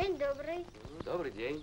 День добрый. Добрый день.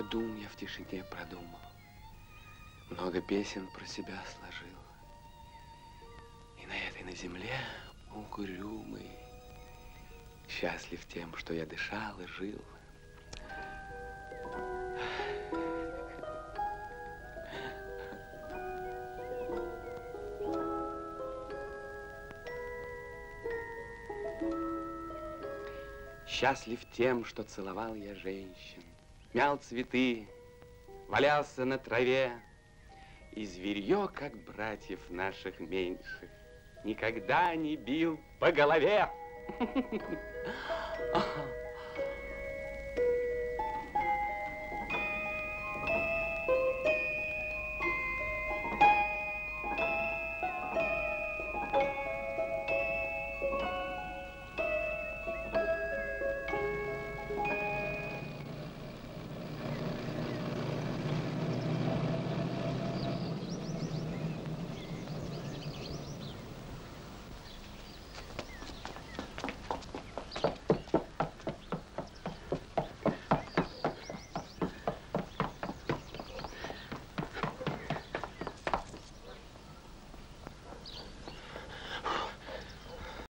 Много дум я в тишине продумал, много песен про себя сложил. И на этой, на земле, угрюмый, счастлив тем, что я дышал и жил. Счастлив тем, что целовал я женщин, мял цветы, валялся на траве, и зверье, как братьев наших меньших, никогда не бил по голове.